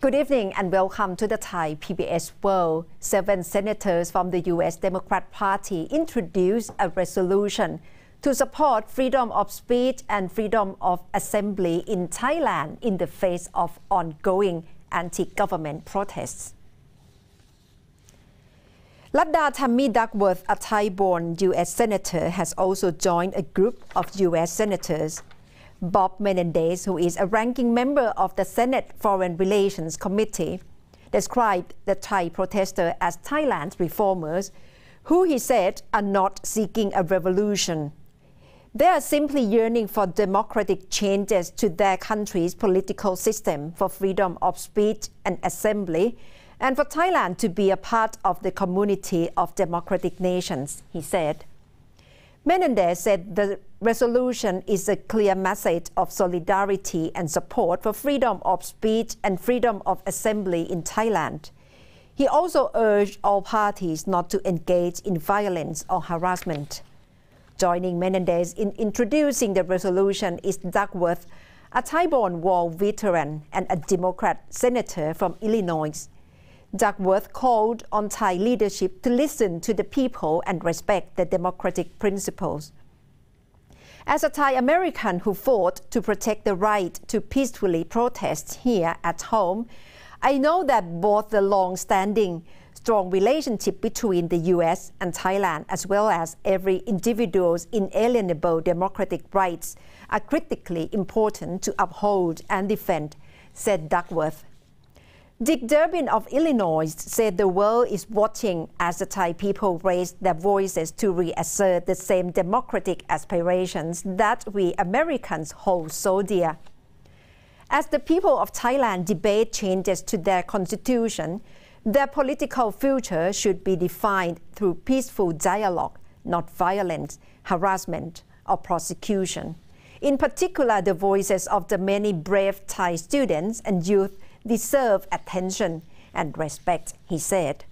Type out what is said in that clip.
Good evening and welcome to the Thai PBS World. Seven senators from the U.S. Democrat Party introduced a resolution to support freedom of speech and freedom of assembly in Thailand in the face of ongoing anti-government protests. Ladda Tammy Duckworth, a Thai-born U.S. senator, has also joined a group of U.S. senators. Bob Menendez, who is a ranking member of the Senate Foreign Relations Committee, described the Thai protesters as Thailand's reformers, who he said are not seeking a revolution. They are simply yearning for democratic changes to their country's political system, for freedom of speech and assembly, and for Thailand to be a part of the community of democratic nations, he said. Menendez said the resolution is a clear message of solidarity and support for freedom of speech and freedom of assembly in Thailand. He also urged all parties not to engage in violence or harassment. Joining Menendez in introducing the resolution is Duckworth, a Thai-born war veteran and a Democrat senator from Illinois. Duckworth called on Thai leadership to listen to the people and respect the democratic principles. As a Thai American who fought to protect the right to peacefully protest here at home, I know that both the long standing, strong relationship between the US and Thailand, as well as every individual's inalienable democratic rights, are critically important to uphold and defend, said Duckworth. Dick Durbin of Illinois said the world is watching as the Thai people raise their voices to reassert the same democratic aspirations that we Americans hold so dear. As the people of Thailand debate changes to their constitution, their political future should be defined through peaceful dialogue, not violence, harassment, or prosecution. In particular, the voices of the many brave Thai students and youth deserve attention and respect, he said.